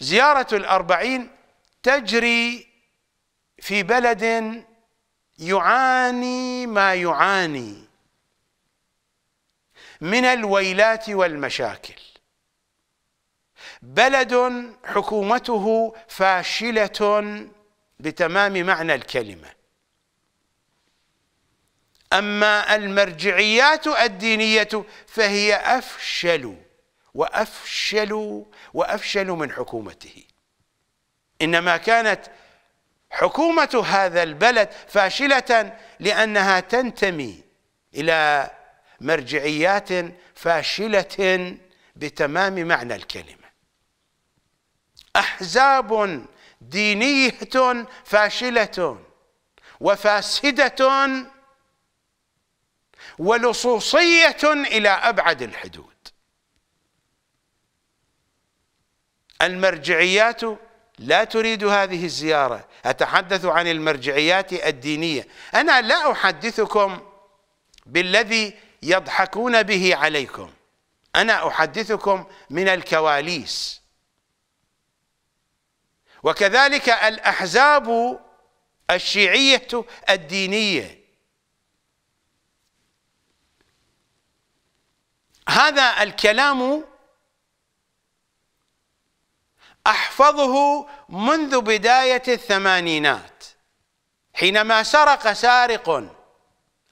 زيارة الأربعين تجري في بلد يعاني ما يعاني من الويلات والمشاكل. بلد حكومته فاشلة بتمام معنى الكلمة. أما المرجعيات الدينية فهي أفشل. وافشل وافشل من حكومته. إنما كانت حكومة هذا البلد فاشلة لأنها تنتمي إلى مرجعيات فاشلة بتمام معنى الكلمة. أحزاب دينية فاشلة وفاسدة ولصوصية إلى أبعد الحدود. المرجعيات لا تريد هذه الزيارة. أتحدث عن المرجعيات الدينية. أنا لا أحدثكم بالذي يضحكون به عليكم. أنا أحدثكم من الكواليس. وكذلك الأحزاب الشيعية الدينية. هذا الكلام أحفظه منذ بداية الثمانينات. حينما سرق سارق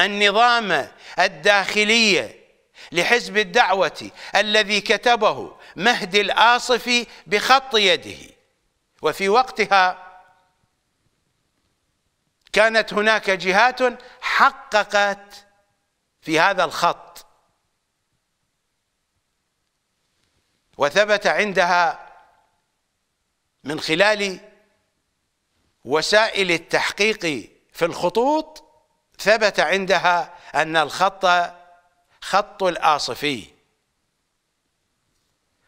النظام الداخلي لحزب الدعوة الذي كتبه مهدي الاصفي بخط يده. وفي وقتها كانت هناك جهات حققت في هذا الخط. وثبت عندها من خلال وسائل التحقيق في الخطوط ثبت عندها أن الخط خط الآصفي.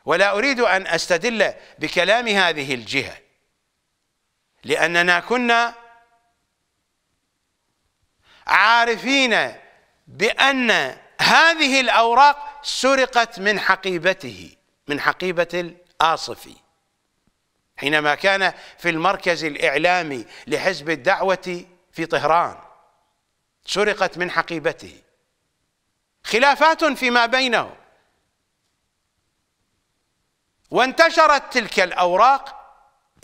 ولا أريد أن أستدل بكلام هذه الجهة لأننا كنا عارفين بأن هذه الأوراق سرقت من حقيبته من حقيبة الآصفي. حينما كان في المركز الإعلامي لحزب الدعوة في طهران سرقت من حقيبته. خلافات فيما بينهم. وانتشرت تلك الأوراق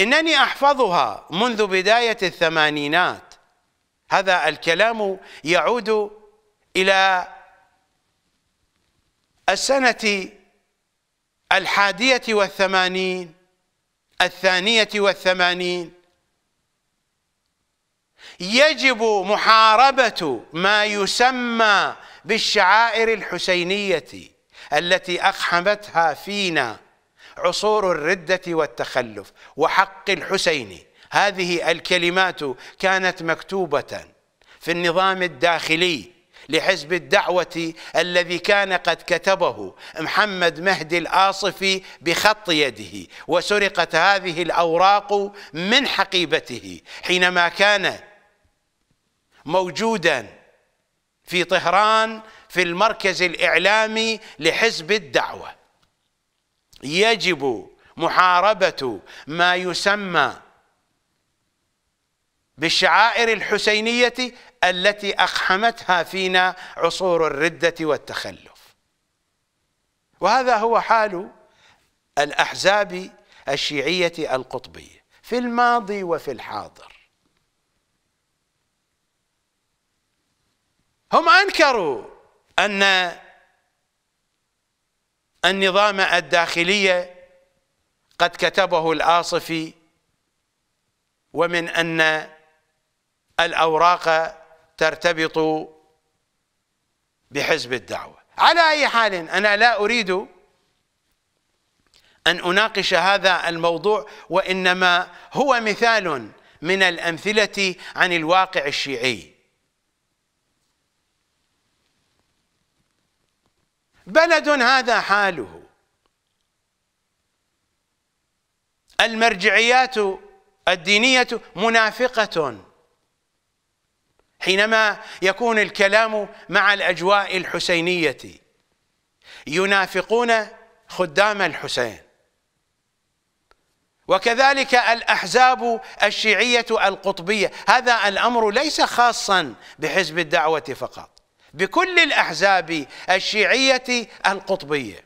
إنني أحفظها منذ بداية الثمانينات. هذا الكلام يعود إلى السنة الحادية والثمانين. الثانية والثمانين. يجب محاربة ما يسمى بالشعائر الحسينية التي أقحمتها فينا عصور الردة والتخلف وحق الحسين. هذه الكلمات كانت مكتوبة في النظام الداخلي لحزب الدعوة الذي كان قد كتبه محمد مهدي الآصفي بخط يده وسرقت هذه الأوراق من حقيبته حينما كان موجودا في طهران في المركز الإعلامي لحزب الدعوة. يجب محاربة ما يسمى بالشعائر الحسينية التي أقحمتها فينا عصور الردة والتخلف. وهذا هو حال الأحزاب الشيعية القطبية في الماضي وفي الحاضر. هم أنكروا أن النظام الداخلي قد كتبه الآصفي ومن أن الأوراق ترتبط بحزب الدعوة. على أي حال أنا لا أريد أن أناقش هذا الموضوع وإنما هو مثال من الأمثلة عن الواقع الشيعي. بلد هذا حاله. المرجعيات الدينية منافقة. حينما يكون الكلام مع الأجواء الحسينية. ينافقون خدام الحسين. وكذلك الأحزاب الشيعية القطبية. هذا الأمر ليس خاصا بحزب الدعوة فقط. بكل الأحزاب الشيعية القطبية.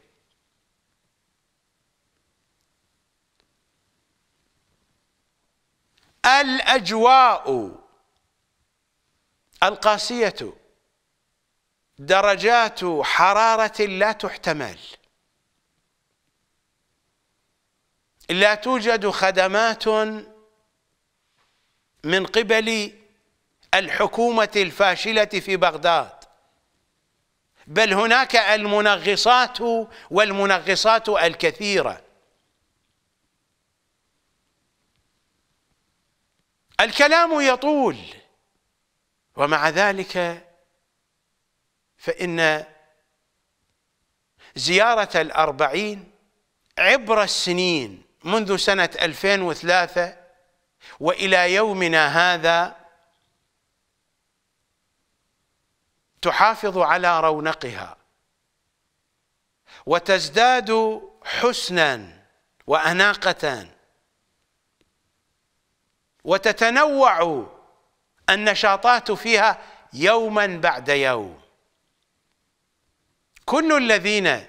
الأجواء القاسية درجات حرارة لا تحتمل. لا توجد خدمات من قبل الحكومة الفاشلة في بغداد بل هناك المنغصات والمنغصات الكثيرة. الكلام يطول. ومع ذلك فإن زيارة الأربعين عبر السنين منذ سنة 2003 وإلى يومنا هذا تحافظ على رونقها وتزداد حسنا وأناقة وتتنوع النشاطات فيها يوما بعد يوم. كل الذين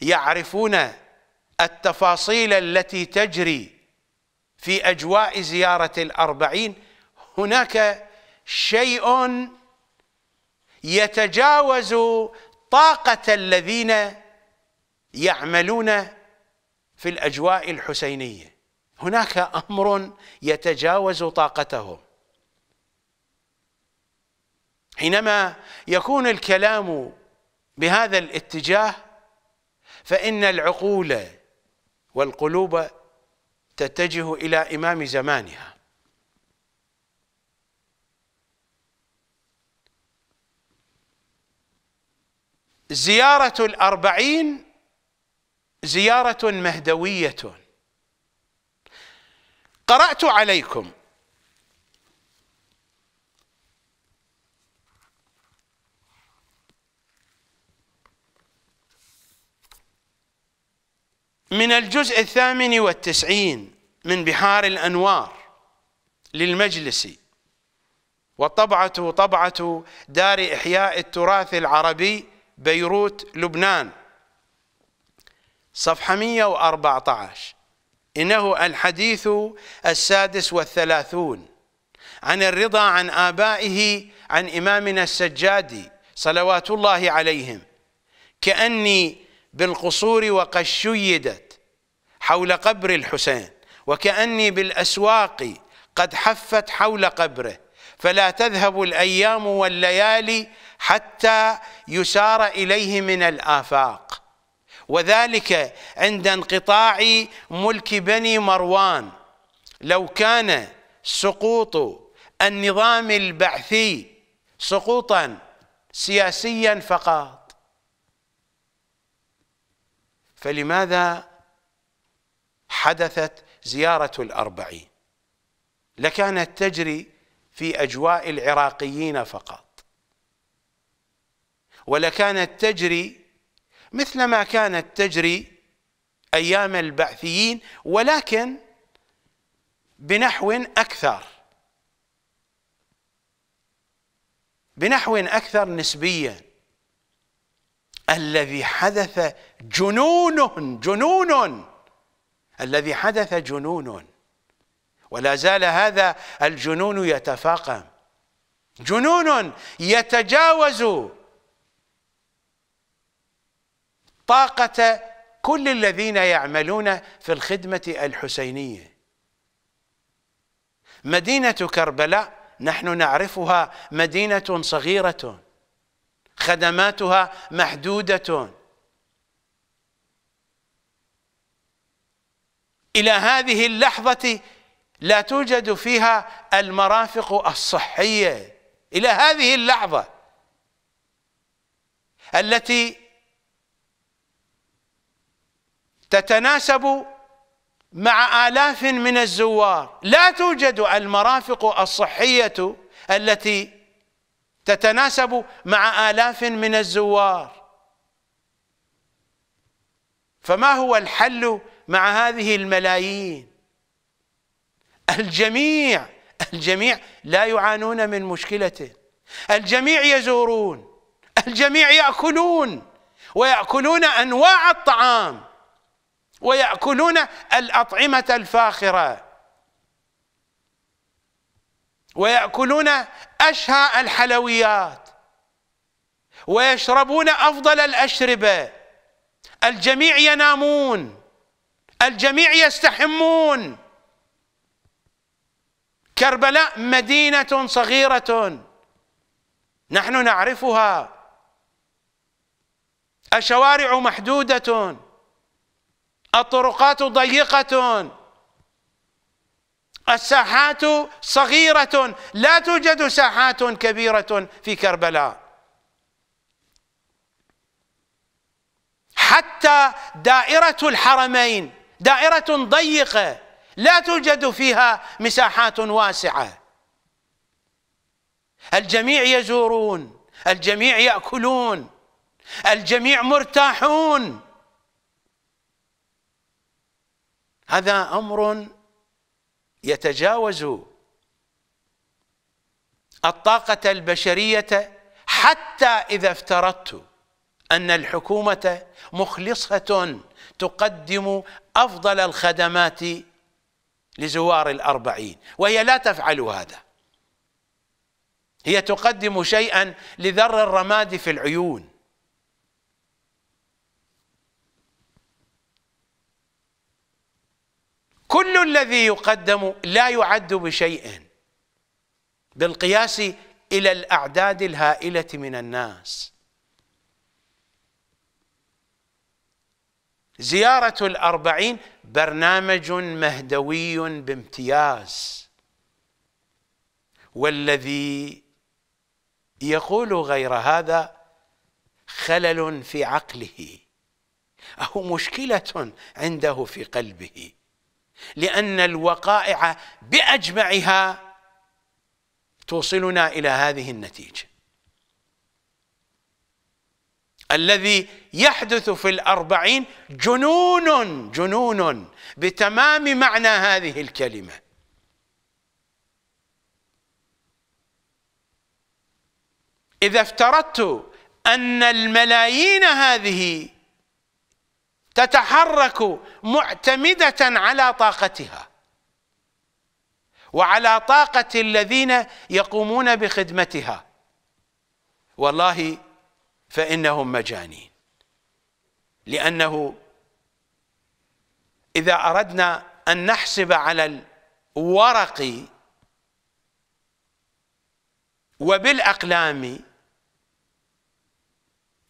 يعرفون التفاصيل التي تجري في أجواء زيارة الأربعين هناك شيء يتجاوز طاقة الذين يعملون في الأجواء الحسينية. هناك أمر يتجاوز طاقتهم. حينما يكون الكلام بهذا الاتجاه فإن العقول والقلوب تتجه إلى إمام زمانها. زيارة الأربعين زيارة مهدوية. قرأت عليكم من الجزء الثامن والتسعين من بحار الأنوار للمجلس والطبعة طبعة دار إحياء التراث العربي بيروت لبنان. صفحة 114 إنه الحديث السادس والثلاثون عن الرضا عن آبائه عن إمامنا السجادي صلوات الله عليهم. كأني بالقصور وقد شيدت حول قبر الحسين وكأني بالأسواق قد حفت حول قبره. فلا تذهب الأيام والليالي حتى يسار إليه من الآفاق. وذلك عند انقطاع ملك بني مروان. لو كان سقوط النظام البعثي سقوطا سياسيا فقط. فلماذا حدثت زيارة الأربعين لكانت تجري في أجواء العراقيين فقط. ولكانت تجري مثل ما كانت تجري أيام البعثيين ولكن بنحو أكثر. بنحو أكثر نسبياً. الذي حدث جنون جنون الذي حدث جنون ولا زال هذا الجنون يتفاقم. جنون يتجاوز طاقة كل الذين يعملون في الخدمة الحسينية. مدينة كربلاء نحن نعرفها مدينة صغيرة. خدماتها محدودة. إلى هذه اللحظة لا توجد فيها المرافق الصحية. إلى هذه اللحظة التي تتناسب مع آلاف من الزوار. لا توجد المرافق الصحية التي تتناسب مع آلاف من الزوار. فما هو الحل مع هذه الملايين؟ الجميع الجميع لا يعانون من مشكلة. الجميع يزورون الجميع يأكلون ويأكلون أنواع الطعام ويأكلون الأطعمة الفاخرة. ويأكلون أشهى الحلويات ويشربون أفضل الأشربة. الجميع ينامون الجميع يستحمون. كربلاء مدينة صغيرة نحن نعرفها. الشوارع محدودة الطرقات ضيقة. الساحات صغيرة لا توجد ساحات كبيرة في كربلاء. حتى دائرة الحرمين دائرة ضيقة لا توجد فيها مساحات واسعة. الجميع يزورون الجميع يأكلون الجميع مرتاحون. هذا أمر يتجاوز الطاقة البشرية حتى إذا افترضت أن الحكومة مخلصة تقدم أفضل الخدمات لزوار الأربعين وهي لا تفعل هذا. هي تقدم شيئا لذر الرماد في العيون. كل الذي يقدم لا يعد بشيء. بالقياس إلى الأعداد الهائلة من الناس. زيارة الأربعين برنامج مهدوي بامتياز. والذي يقول غير هذا خلل في عقله. أو مشكلة عنده في قلبه. لأن الوقائع بأجمعها توصلنا إلى هذه النتيجة. الذي يحدث في الأربعين جنون جنون بتمام معنى هذه الكلمة. إذا افترضت أن الملايين هذه تتحرك معتمدة على طاقتها. وعلى طاقة الذين يقومون بخدمتها. والله فإنهم مجانين. لأنه إذا أردنا أن نحسب على الورق وبالأقلام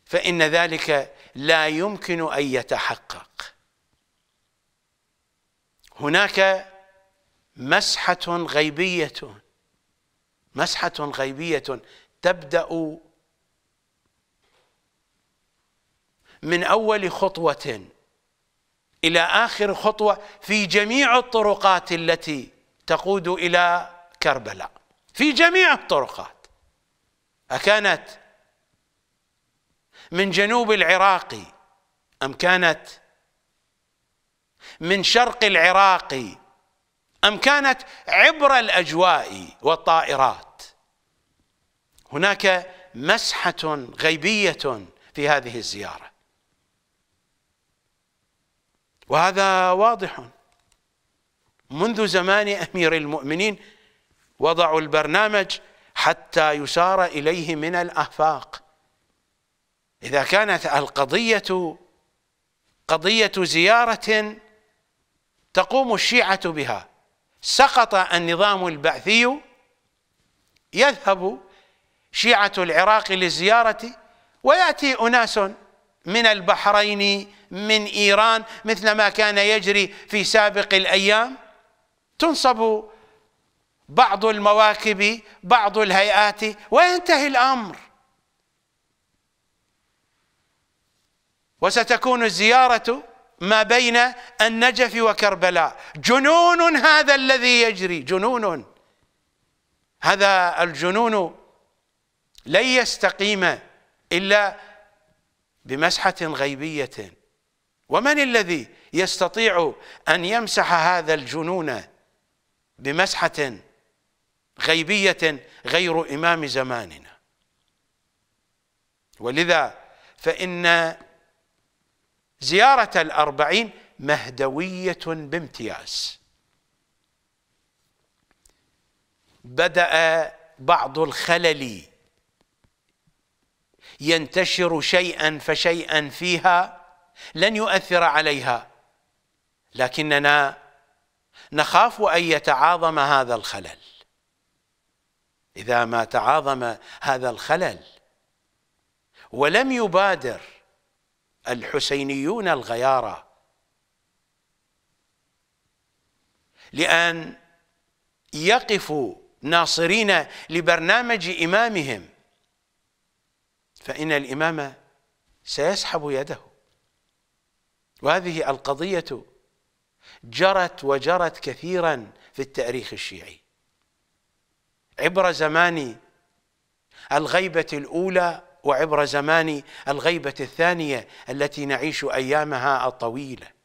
فإن ذلك لا يمكن أن يتحقق. هناك مسحة غيبية مسحة غيبية تبدأ من أول خطوة إلى آخر خطوة في جميع الطرقات التي تقود إلى كربلاء. في جميع الطرقات. أكانت من جنوب العراق أم كانت من شرق العراق أم كانت عبر الأجواء والطائرات؟ هناك مسحة غيبية في هذه الزيارة. وهذا واضح. منذ زمان أمير المؤمنين وضعوا البرنامج حتى يسار إليه من الآفاق. إذا كانت القضية قضية زيارة تقوم الشيعة بها. سقط النظام البعثي يذهب شيعة العراق للزيارة ويأتي أناس من البحرين من إيران مثل ما كان يجري في سابق الأيام. تنصب بعض المواكب بعض الهيئات وينتهي الأمر. وستكون الزيارة ما بين النجف وكربلاء. جنون هذا الذي يجري جنون. هذا الجنون لن يستقيم إلا بمسحة غيبية. ومن الذي يستطيع أن يمسح هذا الجنون بمسحة غيبية غير إمام زماننا؟ ولذا فإن زيارة الأربعين مهدوية بامتياز. بدأ بعض الخلل ينتشر شيئا فشيئا فيها لن يؤثر عليها لكننا نخاف أن يتعاظم هذا الخلل. إذا ما تعاظم هذا الخلل ولم يبادر الحسينيون الغيارى لأن يقفوا ناصرين لبرنامج إمامهم فإن الإمام سيسحب يده. وهذه القضية جرت وجرت كثيرا في التاريخ الشيعي. عبر زمان الغيبة الأولى وعبر زمان الغيبة الثانية التي نعيش أيامها الطويلة.